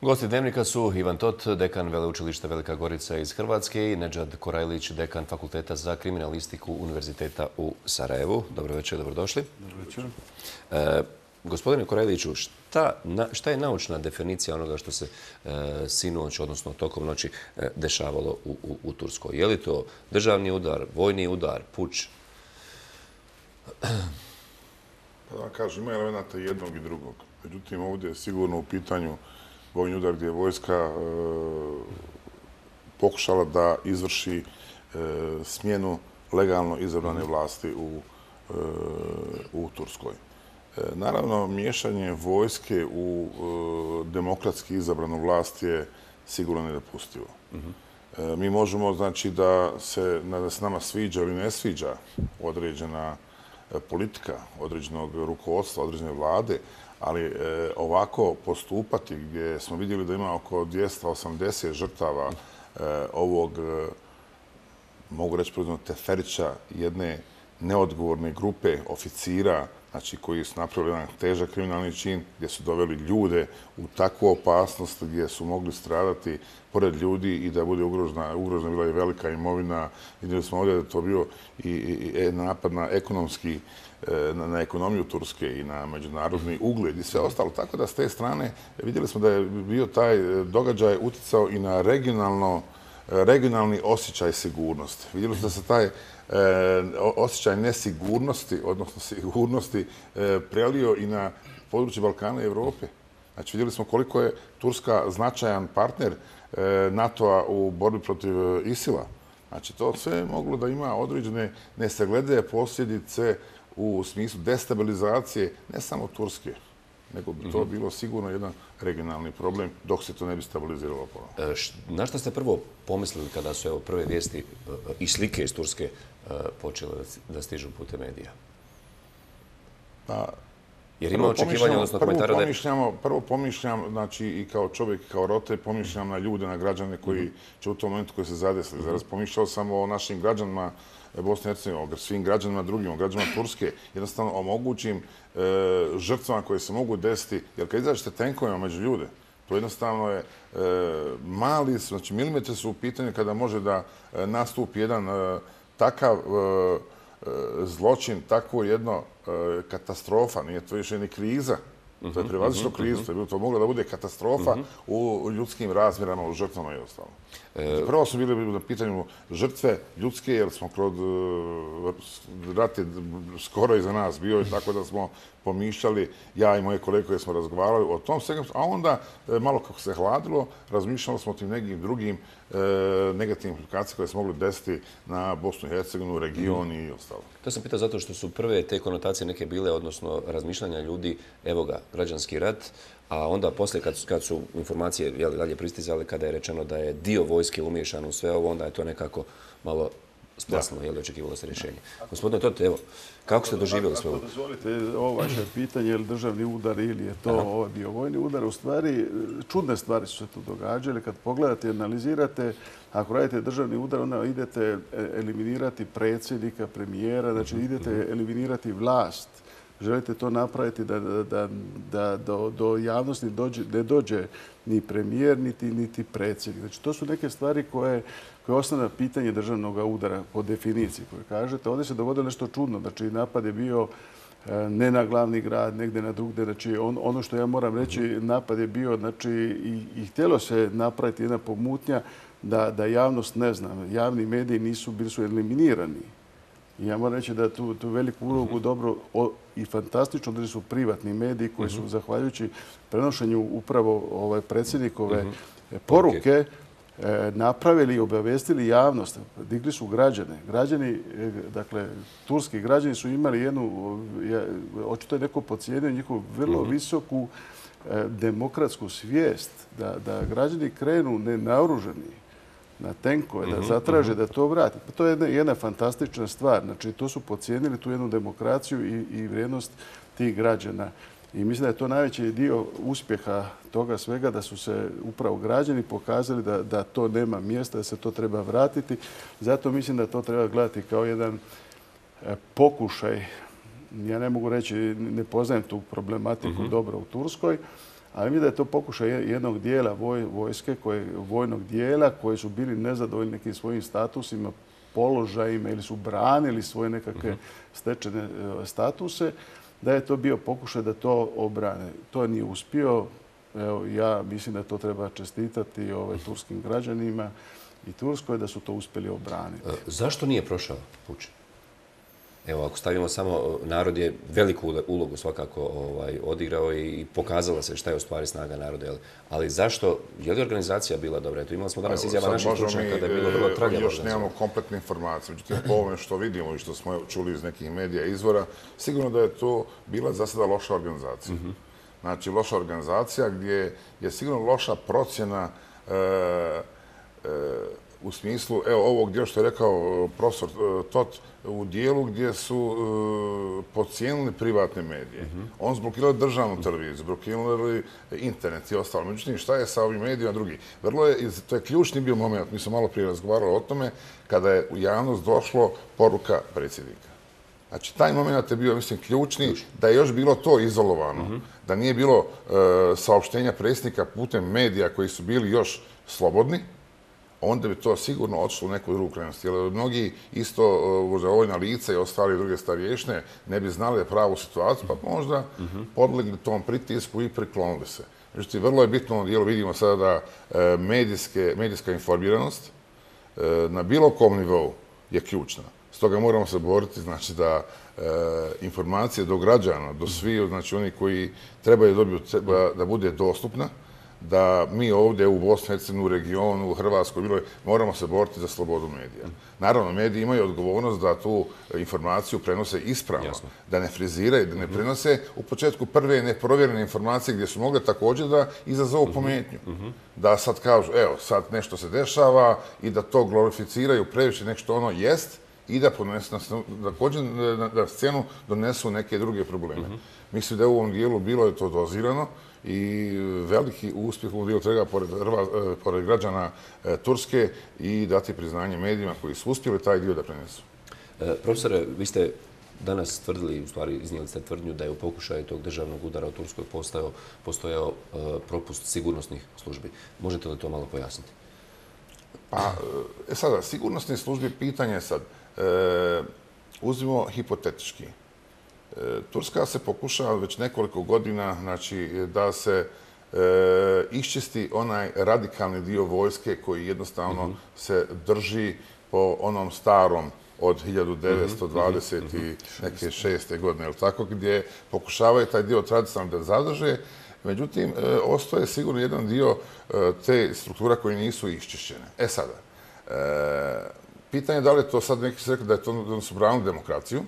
Gosti dnevnika su Ivan Tot, dekan Veleučilišta Velika Gorica iz Hrvatske i Nedžad Korajlić, dekan Fakulteta za kriminalistiku Univerziteta u Sarajevu. Dobro večer, dobrodošli. Dobro večer. E, gospodine Korajliću, šta, je naučna definicija onoga što se e, sinoć, odnosno tokom noći, e, dešavalo u, Turskoj? Je li to državni udar, vojni udar, puć? Pa da kažem, ima elemenata jednog i drugog. Međutim, ovdje je sigurno u pitanju vojni udar gdje je vojska e, pokušala da izvrši e, smjenu legalno izabrane vlasti u, e, Turskoj. Naravno, miješanje vojske u demokratski izabranu vlast je sigurno nedopustivo. Mi možemo, znači, da se, da se nama sviđa ili ne sviđa određena politika određenog rukovodstva, određene vlade, ali e, ovako postupati gdje smo vidjeli da ima oko 280 žrtava e, ovog, e, mogu reći predno, teferića jedne neodgovorne grupe oficira, znači koji su napravili jedan težak kriminalni čin, gdje su doveli ljude u takvu opasnost gdje su mogli stradati pored ljudi i da bude ugrožena, ugrožena bila i velika imovina. Vidjeli smo ovdje da je to bio i, napad na ekonomski e, na, ekonomiju Turske i na međunarodni ugled i sve ostalo. Tako da s te strane vidjeli smo da je bio taj događaj utjecao i na regionalno regionalni osjećaj sigurnosti. Vidjeli smo da se taj E, osjećaj nesigurnosti, odnosno sigurnosti, e, prelio i na područje Balkana i Europe. Znači vidjeli smo koliko je Turska značajan partner e, NATO-a u borbi protiv ISIL-a. Znači to sve je moglo da ima određene nesagledive posljedice u smislu destabilizacije ne samo Turske, nego bi to bilo sigurno jedan regionalni problem dok se to ne bi stabiliziralo ponovno. Na što ste prvo pomislili kada su evo, prve vijesti i slike iz Turske počele da stižu putem medija? Pa, Jer ima očekivanja, odnosno komentara da je... Prvo pomišljam, znači i kao čovjek, kao rote, pomišljam na ljude, na građane koji mhm. će u tom momentu koji se zadesli. Zaraz pomišljao sam o našim građanima Bosne i Hercegovine, o svim građanima drugim, o građanima Turske, jednostavno o mogućim e, žrtvama koje se mogu desiti. Jer kad izađete tenkovima među ljude, to jednostavno je e, mali, znači milimetri su u pitanju kada može da e, nastupi jedan takav e, e, zločin, takvo jedno e, katastrofa, nije to više ni kriza, to je mhm, prevazišlo mhm, krizu, mhm. to je moglo da bude katastrofa u ljudskim razmjerama, u žrtvama i ostalo. Prvo su bili na pitanju žrtve ljudske, jer smo kroz rat je skoro iza nas bio i tako da smo pomišljali, ja i moje kolege koje smo razgovarali o tom segmentu, a onda malo kako se hladilo, razmišljali smo o tim nekim drugim negativnim implikacijama koje se mogli desiti na Bosnu i Hercegovinu, region i ostalo. To sam pitao zato što su prve te konotacije neke bile, odnosno razmišljanja ljudi, evo ga, građanski rat, a onda poslije kad, su informacije jeli, dalje pristizale, kada je rečeno da je dio vojske umiješan u sve ovo, onda je to nekako malo splasno, je li očekivalo se rješenje. Gospodine Tote, evo, kako ste doživjeli sve ovo? Dozvolite ovo vaše pitanje, je li državni udar ili je to ovo bio vojni udar. U stvari, čudne stvari su se tu događale. Kad pogledate i analizirate, ako radite državni udar, onda idete e, eliminirati predsjednika, premijera, znači idete eliminirati vlast želite to napraviti da, do, javnosti ne dođe ni premijer, niti, niti predsjednik. Znači, to su neke stvari koje, koje je osnovno pitanje državnog udara po definiciji koje kažete. Ovdje se dogodilo nešto čudno. Znači, napad je bio e, ne na glavni grad, negdje na drugdje. Znači, ono što ja moram reći, napad je bio, znači, i, i htjelo se napraviti jedna pomutnja da, da javnost ne zna. Javni mediji nisu bili su eliminirani ja moram reći da tu, tu veliku ulogu mhm. dobro i fantastično da su privatni mediji koji su, mhm. zahvaljujući prenošenju upravo ovaj, predsjednikove mhm. poruke, e, napravili i obavestili javnost. Digli su građane. Građani, e, dakle, turski građani su imali jednu, očito je neko pocijenio njihovu vrlo visoku e, demokratsku svijest da, da građani krenu nenaoruženi na tenkove, da mhm, zatraže mhm. da to vrati. Pa to je jedna, fantastična stvar. Znači, to su pocijenili tu jednu demokraciju i, i vrijednost tih građana. I mislim da je to najveći dio uspjeha toga svega, da su se upravo građani pokazali da, da to nema mjesta, da se to treba vratiti. Zato mislim da to treba gledati kao jedan e, pokušaj. Ja ne mogu reći, ne poznajem tu problematiku mhm. dobro u Turskoj, Ali mi da je to pokušaj jednog dijela vojske, vojnog dijela koji su bili nezadovoljni nekim svojim statusima, položajima ili su branili svoje nekakve mhm. stečene e, statuse, da je to bio pokušaj da to obrane. To nije uspio. Evo, ja mislim da to treba čestitati ovaj, turskim građanima i Turskoj da su to uspjeli obraniti. E, zašto nije prošao Pučin? Evo, ako stavimo samo, narod je veliku ulogu svakako ovaj, odigrao i pokazala se šta je u stvari snaga naroda. Ali zašto, je li organizacija bila dobra? Eto, imali smo danas izjava naših stručnjaka da je bilo vrlo traljavo. Još nemamo kompletne informacije. Međutim, po ovome što vidimo i što smo čuli iz nekih medija izvora, sigurno da je to bila za sada loša organizacija. Mhm. Znači, loša organizacija gdje je sigurno loša procjena e, e, u smislu, evo ovog dijela što je rekao e, profesor e, Tot, u dijelu gdje su e, pocijenili privatne medije. Mhm. On zblokirali državnu televiziju, zblokirali internet i ostalo. Međutim, šta je sa ovim medijima drugi? Vrlo je, to je ključni bio moment, mi smo malo prije razgovarali o tome, kada je u javnost došlo poruka predsjednika. Znači, taj moment je bio, mislim, ključni, da je još bilo to izolovano, mhm. da nije bilo saopštenja predsjednika putem medija koji su bili još slobodni, onda bi to sigurno otišlo u neku drugu krenost. Jer mnogi isto vojna lica i ostali druge starješne ne bi znali pravu situaciju, pa možda podlegli tom pritisku i priklonili se. Međutim, vrlo je bitno u vidimo sada da e, medijska informiranost e, na bilo kom nivou je ključna. Stoga moramo se boriti znači, da e, informacije do građana, do svih, znači oni koji trebaju dobiti, da bude dostupna, da mi ovdje u Bosni, Hercegovini, u regionu, u Hrvatskoj, bilo moramo se boriti za slobodu medija. Naravno, mediji imaju odgovornost da tu informaciju prenose ispravno, da ne friziraju, da ne prenose u početku prve neprovjerene informacije gdje su mogle također da izazovu pometnju. Da sad kažu, evo, sad nešto se dešava i da to glorificiraju previše nešto ono jest i da također na scenu donesu neke druge probleme. Mislim da je u ovom dijelu bilo je to dozirano i veliki uspjeh u dijelu treba pored, e, pored građana e, Turske i dati priznanje medijima koji su uspjeli taj dio da prenesu. E, profesore, vi ste danas tvrdili, u stvari iznijeli ste tvrdnju da je u pokušaju tog državnog udara u Turskoj postojao propust sigurnosnih službi. Možete li to malo pojasniti? Pa, e, sada, sigurnosne službe, pitanje je sad, e, uzmimo hipotetički. E, Turska se pokušava već nekoliko godina znači, da se e, iščisti onaj radikalni dio vojske koji jednostavno mhm. se drži po onom starom od 1920 mhm, i mhm, neke šeste godine, tako, gdje pokušavaju taj dio tradicionalno da zadrže. Međutim, e, ostaje sigurno jedan dio te struktura koji nisu iščišćene. E sada, pitanje je da li je to sad neki se rekli da je to su demokraciju,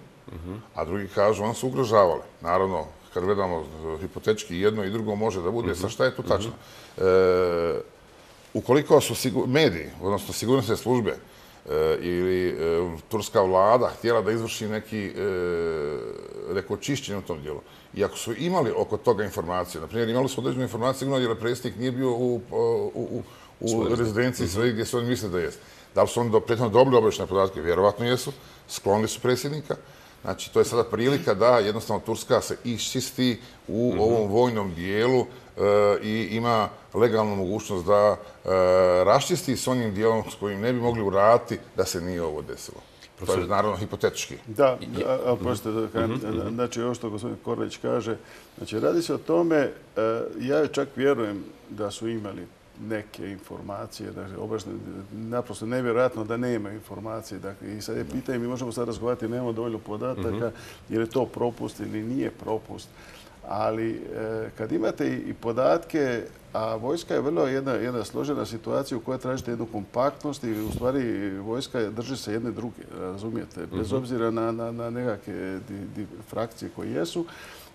a drugi kažu, oni su ugrožavali. Naravno, kad gledamo hipotečki jedno i drugo može da bude, sa šta je tu tačno? E, ukoliko su mediji, odnosno sigurnosne službe e, ili e, turska vlada htjela da izvrši neki neko čišćenje u tom dijelu, i ako su imali oko toga informacije, na primjer imali su određenu informaciju jer predsjednik nije bio u, u, rezidenciji sve gdje su oni misle da jest. Da li su oni prethodno dobili obavješne podatke? Vjerovatno jesu. Sklonili su predsjednika. Znači, to je sada prilika da jednostavno Turska se iščisti u mhm. ovom vojnom dijelu e, i ima legalnu mogućnost da e, raščisti s onim dijelom s kojim ne bi mogli uraditi da se nije ovo desilo. To je naravno hipotetički. Da, oprostite, mhm. Mhm. znači ovo što gospodin Korlić kaže, znači radi se o tome, e, ja čak vjerujem da su imali neke informacije. Dakle, naprosto nevjerojatno da nema informacije. Dakle, I sad je pitanje, mi možemo sad razgovarati, nemamo dovoljno podataka, mhm. jer je to propust ili nije propust. Ali e, kad imate i podatke, a vojska je vrlo jedna, jedna složena situacija u kojoj tražite jednu kompaktnost i u stvari vojska drži se jedne druge, razumijete, bez mhm. obzira na, na, na nekakve frakcije koje jesu.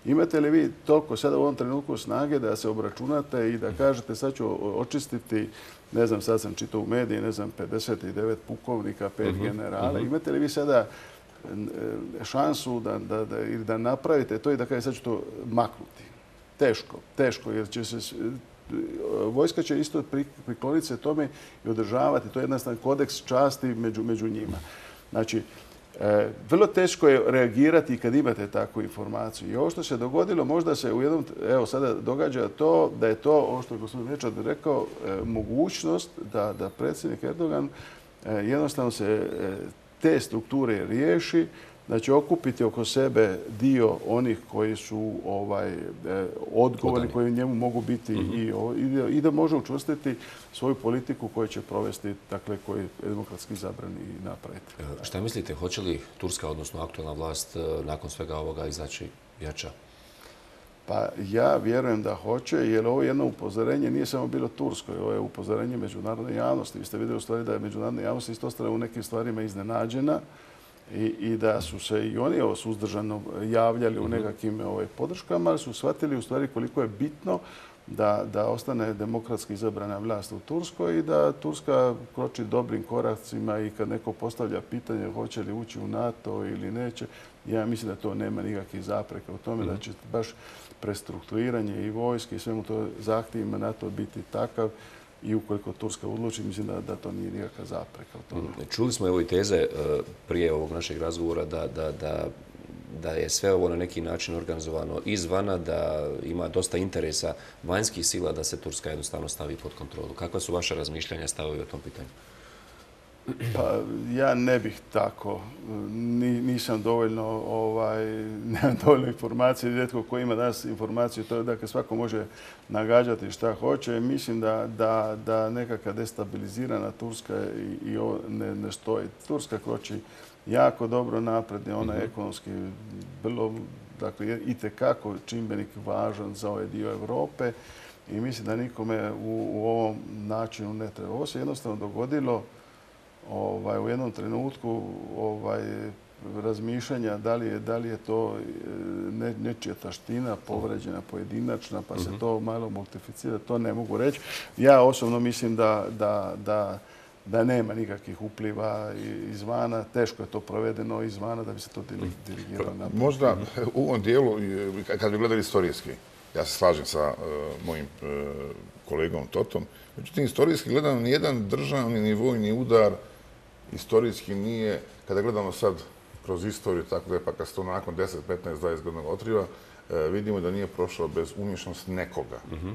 Imate li vi toliko sada u ovom trenutku snage da se obračunate i da kažete sad ću očistiti, ne znam, sad sam čitao u mediji, ne znam, 59 pukovnika, 5 mhm, generala. Mhm. Imate li vi sada šansu da, da, da, da napravite to i da kažete sad ću to maknuti? Teško, teško, jer će se vojska će isto prikloniti se tome i održavati. To je jednostavno kodeks časti među, među njima. Znači, E, vrlo teško je reagirati kad imate takvu informaciju. I ovo što se dogodilo, možda se u jednom, evo sada događa to da je to, ovo što je gospodin Nečad rekao, e, mogućnost da, da predsjednik Erdogan e, jednostavno se te strukture riješi, da će okupiti oko sebe dio onih koji su ovaj, e, odgovorni, koji njemu mogu biti i, i, da može učvrstiti svoju politiku koju će provesti, dakle, koji je demokratski zabrani i napraviti. E, šta mislite, hoće li Turska, odnosno aktualna vlast, e, nakon svega ovoga izaći jača? Pa ja vjerujem da hoće, jer ovo jedno upozorenje nije samo bilo Tursko, ovo je upozorenje međunarodne javnosti. Vi ste vidjeli u stvari da je međunarodna javnost isto u nekim stvarima iznenađena i, da su se i oni ovo suzdržano javljali u mhm. nekakvim ovaj, podrškama, ali su shvatili u stvari koliko je bitno da, da ostane demokratski izabrana vlast u Turskoj i da Turska kroči dobrim koracima i kad neko postavlja pitanje hoće li ući u NATO ili neće, ja mislim da to nema nikakvih zapreka u tome, da mhm. će baš prestrukturiranje i vojske i svemu to zahtjevima NATO biti takav i ukoliko Turska odluči, mislim da, da to nije nikakva zapreka. Mm, čuli smo evo i teze e, prije ovog našeg razgovora da, da, da, da je sve ovo na neki način organizovano izvana, da ima dosta interesa vanjskih sila da se Turska jednostavno stavi pod kontrolu. Kakva su vaše razmišljanja stavovi o tom pitanju? Pa ja ne bih tako. nisam dovoljno, ovaj, nemam dovoljno informacije. Rijetko ko ima danas informaciju, to je dakle svako može nagađati šta hoće. Mislim da, da, da nekakva destabilizirana Turska i, ovo ne, ne stoji. Turska kroči jako dobro napred, ona je mhm. ekonomski vrlo, dakle, i tekako čimbenik važan za ovaj dio Europe i mislim da nikome u, u ovom načinu ne treba. Ovo se jednostavno dogodilo ovaj, u jednom trenutku ovaj, razmišljanja da li je, da li je to e, nečija taština povređena pojedinačna pa se mhm. to malo multificira, to ne mogu reći. Ja osobno mislim da, da, da, da nema nikakvih upliva izvana. Teško je to provedeno izvana da bi se to dirigiralo. Pa, možda u ovom dijelu, kad bi gledali istorijski, ja se slažem sa e, mojim e, kolegom Totom, međutim, istorijski gledano, nijedan državni ni vojni udar historijski nije, kada gledamo sad kroz istoriju, tako da je pa kad se to nakon 10, 15, 20 godina otriva, e, vidimo da nije prošlo bez umješnosti nekoga. Mhm.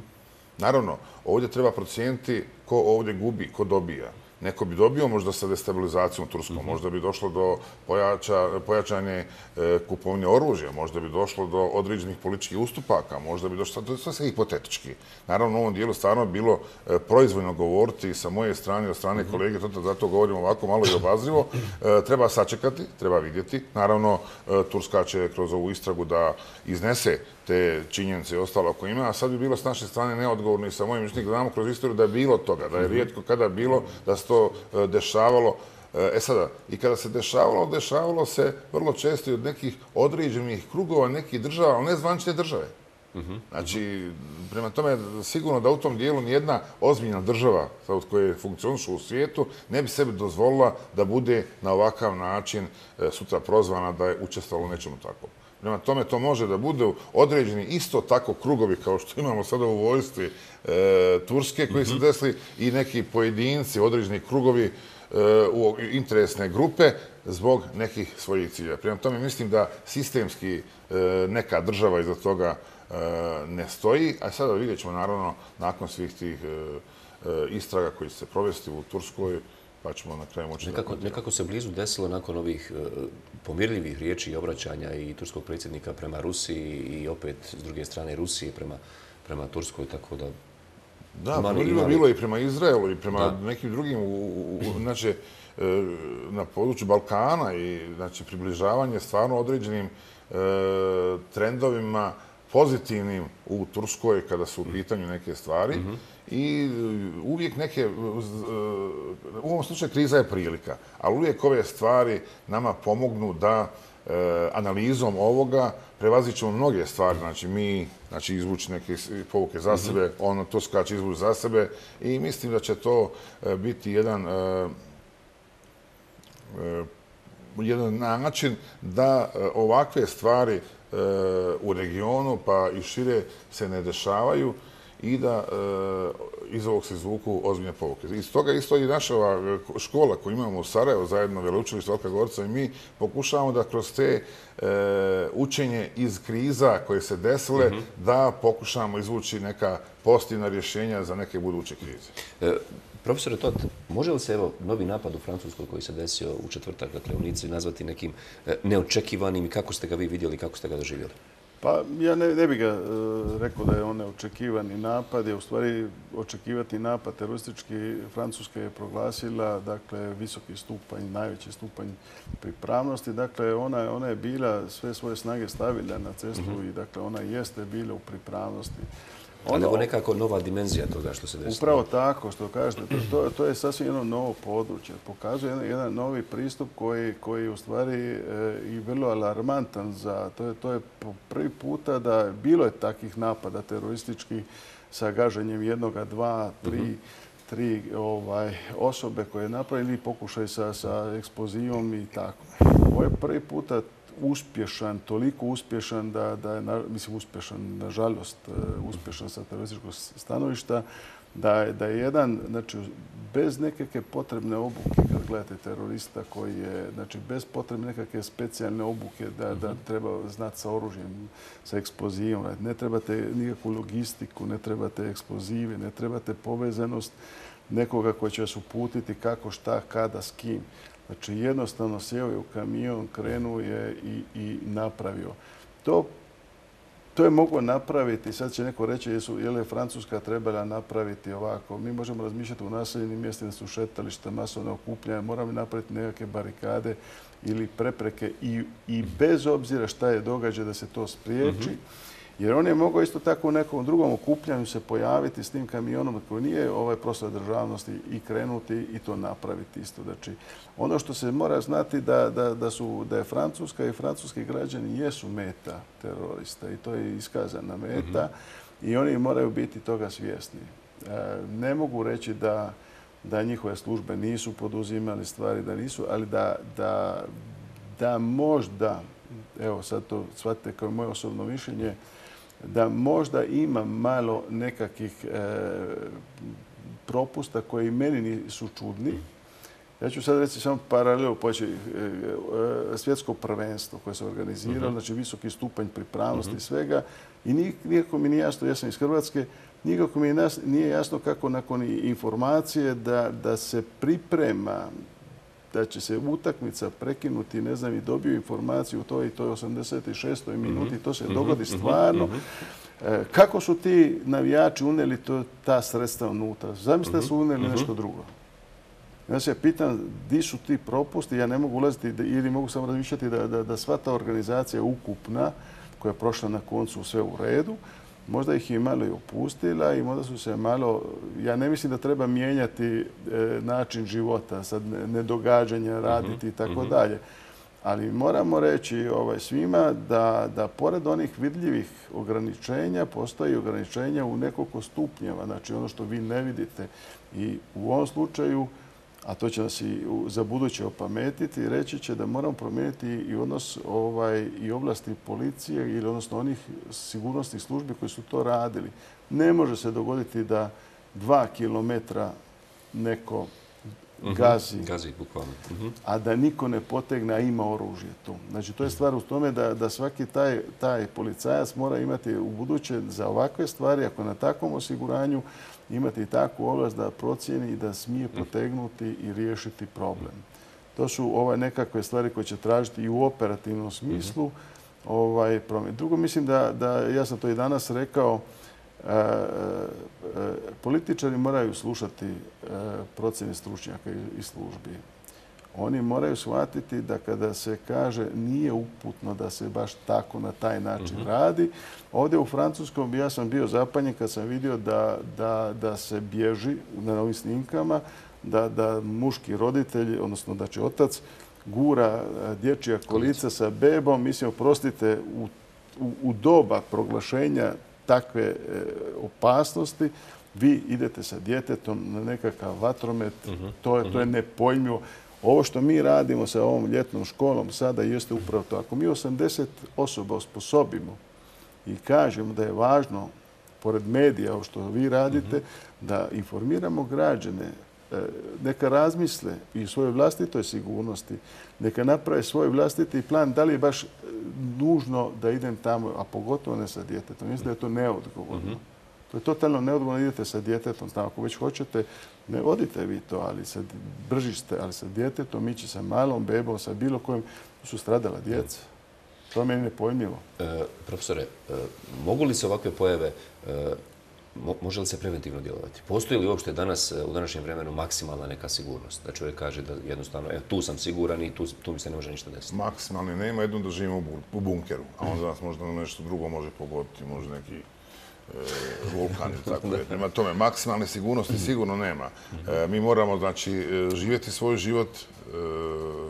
Naravno, ovdje treba procijeniti ko ovdje gubi, ko dobija. Neko bi dobio možda sa destabilizacijom Turskom, mhm. možda bi došlo do pojačanje e, kupovnje oružja, možda bi došlo do određenih političkih ustupaka, možda bi došlo, to je sve hipotetički. Naravno, u ovom dijelu stvarno bilo e, proizvoljno govoriti sa moje strane, od strane mhm. kolege, zato govorimo ovako malo i obazrivo. E, treba sačekati, treba vidjeti. Naravno, Turska će kroz ovu istragu da iznese te činjenice i ostalo ako ima, a sad bi bilo s naše strane neodgovorno i sa mojim mišljenjem znamo kroz istoriju da je bilo toga, da je mhm. rijetko kada bilo, da se to e, dešavalo. E, e sada, i kada se dešavalo, dešavalo se vrlo često i od nekih određenih krugova, nekih država, ali ne zvančne države. Mhm. Znači, prema tome, sigurno da u tom dijelu nijedna ozbiljna država od koje funkcionišu u svijetu ne bi sebi dozvolila da bude na ovakav način e, sutra prozvana da je učestvalo u nečemu takvom. Prema tome, to može da bude određeni isto tako krugovi kao što imamo sada u vojstvi e, Turske koji su mhm. desili i neki pojedinci, određeni krugovi e, u interesne grupe zbog nekih svojih cilja. Prema tome, mislim da sistemski e, neka država iza toga ne stoji, a sada vidjet ćemo naravno nakon svih tih istraga koji će se provesti u Turskoj, pa ćemo na kraju moći... Nekako, nekako se blizu desilo nakon ovih e, pomirljivih riječi i obraćanja i turskog predsjednika prema Rusiji i opet s druge strane Rusije prema, prema Turskoj, tako da... Da, pomirljivo bilo i prema Izraelu i prema nekim drugim, znači, e, na području Balkana i znači, približavanje stvarno određenim e, trendovima pozitivnim u Turskoj kada su u pitanju neke stvari. Mhm i uh, uvijek neke, uh, u ovom slučaju kriza je prilika, ali uvijek ove stvari nama pomognu da uh, analizom ovoga prevazit ćemo mnoge stvari, znači mi znači izvući neke povuke za mhm. sebe, ono to skače izvući za sebe i mislim da će to biti jedan jedan način da ovakve stvari u regionu pa i šire se ne dešavaju i da iz ovog se izvuku ozbiljne povuke. Iz toga isto i naša škola koju imamo u Sarajevo, zajedno Veleučilište Velika Gorca i mi pokušavamo da kroz te učenje iz kriza koje se desile, mhm. da pokušamo izvući neka pozitivna rješenja za neke buduće krize. Profesore Tot, može li se evo novi napad u Francuskoj koji se desio u četvrtak, dakle u Nici, nazvati nekim e, neočekivanim i kako ste ga vi vidjeli, kako ste ga doživjeli? Pa ja ne, ne bih ga e, rekao da je on neočekivani napad, je u stvari očekivati napad teroristički Francuska je proglasila dakle visoki stupanj, najveći stupanj pripravnosti. Dakle, ona, ona je bila sve svoje snage stavila na cestu mhm. i dakle ona jeste bila u pripravnosti. Ali ovo nekako nova dimenzija toga što se desilo. Upravo tako što kažete. To, to je sasvim jedno novo područje. Pokazuje jedan, jedan novi pristup koji, koji u stvari e, i vrlo alarmantan za... To je, to je prvi puta da bilo je takvih napada terorističkih sa gaženjem jednoga, dva, tri, mhm. tri ovaj, osobe koje napravili pokušaj sa, sa eksplozivom i tako. Ovo je prvi puta uspješan, toliko uspješan da, da je, mislim uspješan, nažalost, e, uspješan sa terorističkog stanovišta, da je, da je jedan, znači, bez nekakve potrebne obuke, kad gledate terorista koji je, znači, bez potrebne nekakve specijalne obuke da, da mhm. treba znati sa oružjem, sa eksplozivom, ne trebate nikakvu logistiku, ne trebate eksplozive, ne trebate povezanost nekoga koji će vas uputiti kako, šta, kada, s kim. Znači jednostavno sjeo je u kamion, krenuo je i, i napravio. To, to je moglo napraviti, sad će neko reći je li je Francuska trebala napraviti ovako. Mi možemo razmišljati u naseljenim mjestima su šetališta, masovne okupljanja, moramo napraviti nekakve barikade ili prepreke i, i bez obzira šta je događaj da se to spriječi. Mhm. Jer on je mogao isto tako u nekom drugom okupljanju se pojaviti s tim kamionom koji nije ovaj prostor državnosti i krenuti i to napraviti isto. Znači, ono što se mora znati da, da, da, su, da je Francuska i francuski građani jesu meta terorista i to je iskazana meta mhm. i oni moraju biti toga svjesni. E, ne mogu reći da, da njihove službe nisu poduzimali stvari, da nisu, ali da, da, da možda, evo sad to shvatite kao moje osobno mišljenje, da možda ima malo nekakvih e, propusta koji meni nisu čudni. Ja ću sad reći samo paralelu poći e, e, svjetsko prvenstvo koje se organiziralo, mhm. znači visoki stupanj pripravnosti i mhm. svega. I nikako mi nije jasno, ja sam iz Hrvatske, nikako mi nije jasno kako nakon informacije da, da se priprema da će se utakmica prekinuti, ne znam, i dobiju informaciju u toj i toj 86. minuti, to se mhm, dogodi mhm, stvarno. Mhm. E, kako su ti navijači unijeli ta sredstva unutra? Zamislite su unijeli nešto drugo. Ja se pitam di su ti propusti, ja ne mogu ulaziti ili mogu samo razmišljati da, da, da sva ta organizacija ukupna koja je prošla na koncu sve u redu, možda ih je malo i opustila i možda su se malo, ja ne mislim da treba mijenjati e, način života, sad nedogađanja mhm, raditi i tako mhm. dalje. Ali moramo reći ovaj, svima da, da pored onih vidljivih ograničenja postoji ograničenja u nekoliko stupnjeva. Znači ono što vi ne vidite. I u ovom slučaju a to će nas i za buduće opametiti, i reći će da moramo promijeniti i odnos ovaj, i oblasti policije ili odnosno onih sigurnosnih službi koji su to radili. Ne može se dogoditi da dva kilometra neko mhm. gazi, gazi bukvalno. Mhm. a da niko ne potegne, a ima oružje tu. Znači, to je stvar u tome da, da svaki taj, taj policajac mora imati u buduće za ovakve stvari, ako na takvom osiguranju, imati takvu ovlast da procijeni i da smije potegnuti i riješiti problem. To su ovaj nekakve stvari koje će tražiti i u operativnom smislu ovaj Drugo, mislim da, da, ja sam to i danas rekao, e, e, političari moraju slušati e, procjene stručnjaka i službi oni moraju shvatiti da kada se kaže nije uputno da se baš tako na taj način mhm. radi. Ovdje u Francuskom ja sam bio zapanjen kad sam vidio da, da, da se bježi na ovim snimkama, da, da muški roditelji, odnosno da će otac, gura e, dječja kolica sa bebom. Mislim, oprostite, u, u, u doba proglašenja takve e, opasnosti, vi idete sa djetetom na nekakav vatromet, mhm. to, je, to je mhm. nepojmljivo. Ovo što mi radimo sa ovom ljetnom školom sada jeste upravo to. Ako mi 80 osoba osposobimo i kažemo da je važno pored medija, ovo što vi radite, da informiramo građane, e, neka razmisle i svojoj vlastitoj sigurnosti, neka naprave svoj vlastiti plan, da li je baš e, nužno da idem tamo, a pogotovo ne sa djetetom. Mislim da je to neodgovorno. To je totalno neodgovorno, idete sa djetetom. Znam, ako već hoćete, ne odite vi to, ali sa, bržište, ali sa djetetom, ići sa malom bebom, sa bilo kojim, su stradala djeca. To je meni nepojmljivo. E, profesore, e, mogu li se ovakve pojave, e, može li se preventivno djelovati? Postoji li uopšte danas u današnjem vremenu maksimalna neka sigurnost? Da čovjek kaže da jednostavno, evo, tu sam siguran i tu, tu mi se ne može ništa desiti. Maksimalni nema, jedno da živimo u bunkeru, a onda nas možda nešto drugo može pogoditi, možda neki vulkan i tako. Prema tome, maksimalne sigurnosti sigurno nema. Mi moramo, znači, živjeti svoj život,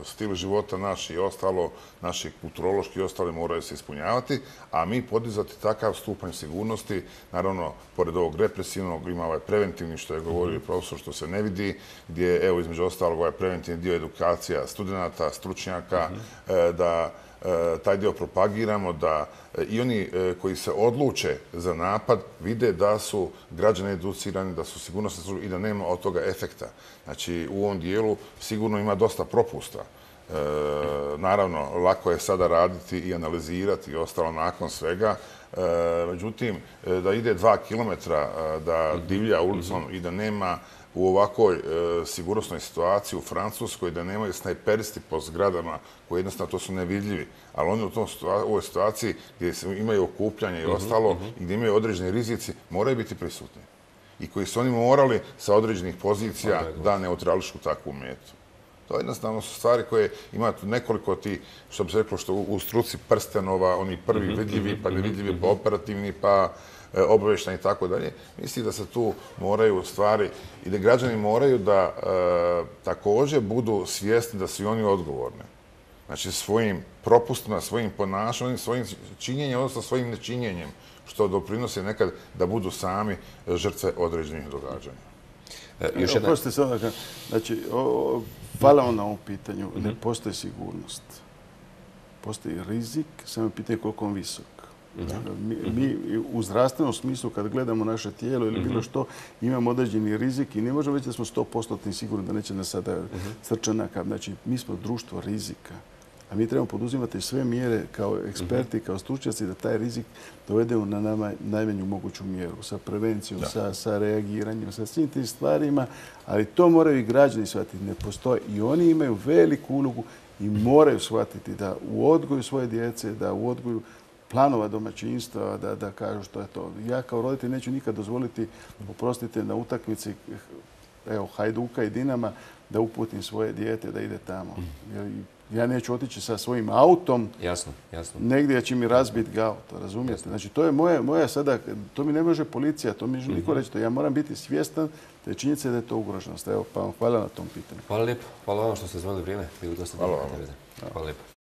stil života naš i ostalo, naši kulturološki i ostale moraju se ispunjavati, a mi podizati takav stupanj sigurnosti, naravno, pored ovog represivnog, ima ovaj preventivni, što je govorio profesor, što se ne vidi, gdje, evo, između ostalog, ovaj preventivni dio edukacija studenta, stručnjaka, da E, taj dio propagiramo, da e, i oni e, koji se odluče za napad vide da su građani educirani, da su sigurnosne službe i da nema od toga efekta. Znači, u ovom dijelu sigurno ima dosta propusta. naravno, lako je sada raditi i analizirati i ostalo nakon svega. međutim, da ide dva kilometra, da divlja ulicom i da nema u ovakvoj e, sigurnosnoj situaciji u Francuskoj da nemaju snajperisti po zgradama koji jednostavno to su nevidljivi. Ali oni u, tom, ovoj situaciji gdje imaju okupljanje i mhm, ostalo mhm. gdje imaju određeni rizici moraju biti prisutni. I koji su oni morali sa određenih pozicija da neutrališu takvu metu. To jednostavno su stvari koje imate nekoliko ti, što bi se reklo, što u struci prstenova, oni prvi mhm, vidljivi, pa nevidljivi, pa operativni, pa E, obavještajni i tako dalje. Mislim da se tu moraju stvari i da građani moraju da e, također budu svjesni da su i oni odgovorni. Znači svojim propustima, svojim ponašanjem, svojim činjenjem, odnosno svojim nečinjenjem, što doprinosi nekad da budu sami žrtve određenih događanja. E, još jedna... znači, hvala vam na ovom pitanju. Ne mhm. postoji sigurnost. Postoji rizik, samo je pitanje koliko on visok. Mi, u zdravstvenom smislu kad gledamo naše tijelo ili bilo što imamo određeni rizik i ne možemo reći da smo 100% sigurni da neće nas sada mhm. srčana Znači, mi smo društvo rizika. A mi trebamo poduzimati sve mjere kao eksperti, kao stručnjaci da taj rizik dovedemo na nama najmanju moguću mjeru. Sa prevencijom, sa, sa reagiranjem, sa svim tim stvarima. Ali to moraju i građani shvatiti. Ne postoje. I oni imaju veliku ulogu i moraju shvatiti da u odgoju svoje djece, da u odgoju planova domaćinstva da, da kažu što je to. Ja kao roditelj neću nikad dozvoliti, oprostite, na utakmici evo, Hajduka i Dinama da uputim svoje dijete da ide tamo. Ja neću otići sa svojim autom jasno, jasno. negdje će mi razbiti ga auto, razumijete? Znači, to je moja, moja sada, to mi ne može policija, to mi niko mhm. reći. To ja moram biti svjestan da je činjenica da je to ugroženost. Evo, pa vam hvala na tom pitanju. Hvala lijepo. Hvala vam što ste zvali vrijeme. Bili dosta hvala Hvala lijepo.